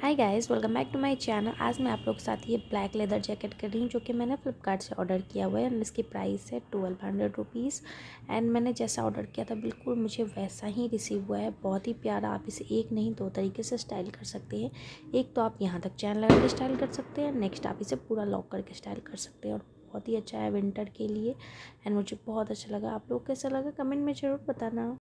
Hi guys welcome back to my channel आज मैं आप लोग के साथ ये ब्लैक लेदर जैकेट कर रही हूँ, जो कि मैंने फ्लिपकार्ट से ऑर्डर किया हुआ है। एंड इसकी प्राइस है ट्वेल्व हंड्रेड रुपीज़ एंड मैंने जैसा ऑर्डर किया था, बिल्कुल मुझे वैसा ही रिसीव हुआ है। बहुत ही प्यारा, आप इसे एक नहीं, दो तरीके से स्टाइल कर सकते हैं। एक तो आप यहाँ तक चैन लगा के स्टाइल कर सकते हैं नेक्स्ट आप इसे पूरा लॉक करके स्टाइल कर सकते हैं और बहुत ही अच्छा है विंटर के लिए एंड मुझे बहुत अच्छा लगा। आप लोग कैसा लगा? कमेंट में ज़रूर बताना।